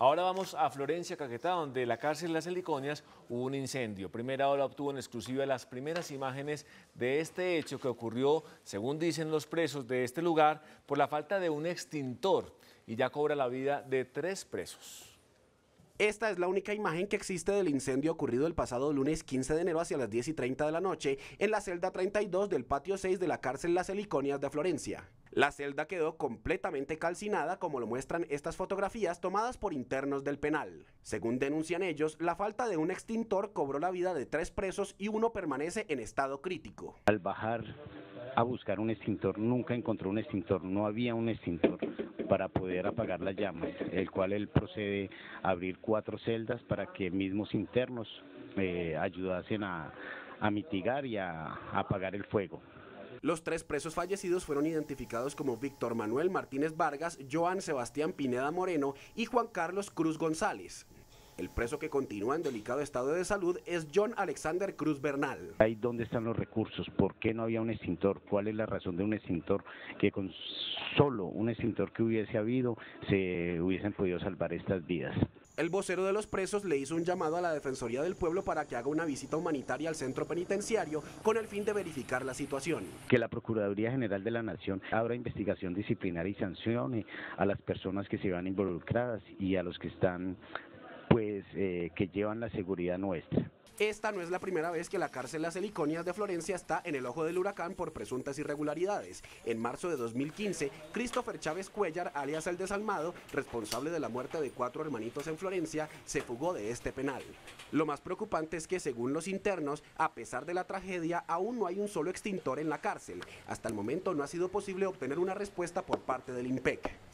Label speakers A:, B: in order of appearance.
A: Ahora vamos a Florencia, Caquetá, donde la cárcel Las Heliconias hubo un incendio. Primera Hora obtuvo en exclusiva las primeras imágenes de este hecho que ocurrió, según dicen los presos de este lugar, por la falta de un extintor y ya cobra la vida de tres presos.
B: Esta es la única imagen que existe del incendio ocurrido el pasado lunes 15 de enero hacia las 10 y 30 de la noche en la celda 32 del patio 6 de la cárcel Las Heliconias de Florencia. La celda quedó completamente calcinada como lo muestran estas fotografías tomadas por internos del penal. Según denuncian ellos, la falta de un extintor cobró la vida de tres presos y uno permanece en estado crítico.
C: Al bajar a buscar un extintor, nunca encontró un extintor, no había un extintor para poder apagar las llamas, el cual él procede a abrir cuatro celdas para que mismos internos eh, ayudasen a, mitigar y a, a apagar el fuego.
B: Los tres presos fallecidos fueron identificados como Víctor Manuel Martínez Vargas, Joan Sebastián Pineda Moreno y Juan Carlos Cruz González. El preso que continúa en delicado estado de salud es John Alexander Cruz Bernal.
C: Ahí dónde están los recursos, por qué no había un extintor, cuál es la razón de un extintor, que con solo un extintor que hubiese habido se hubiesen podido salvar estas vidas.
B: El vocero de los presos le hizo un llamado a la Defensoría del Pueblo para que haga una visita humanitaria al centro penitenciario con el fin de verificar la situación.
C: Que la Procuraduría General de la Nación abra investigación disciplinaria y sancione a las personas que se van involucradas y a los que están que llevan la seguridad nuestra.
B: Esta no es la primera vez que la cárcel Las Heliconias de Florencia está en el ojo del huracán por presuntas irregularidades. En marzo de 2015, Christopher Chávez Cuellar, alias El Desalmado, responsable de la muerte de cuatro hermanitos en Florencia, se fugó de este penal. Lo más preocupante es que, según los internos, a pesar de la tragedia, aún no hay un solo extintor en la cárcel. Hasta el momento no ha sido posible obtener una respuesta por parte del IMPEC.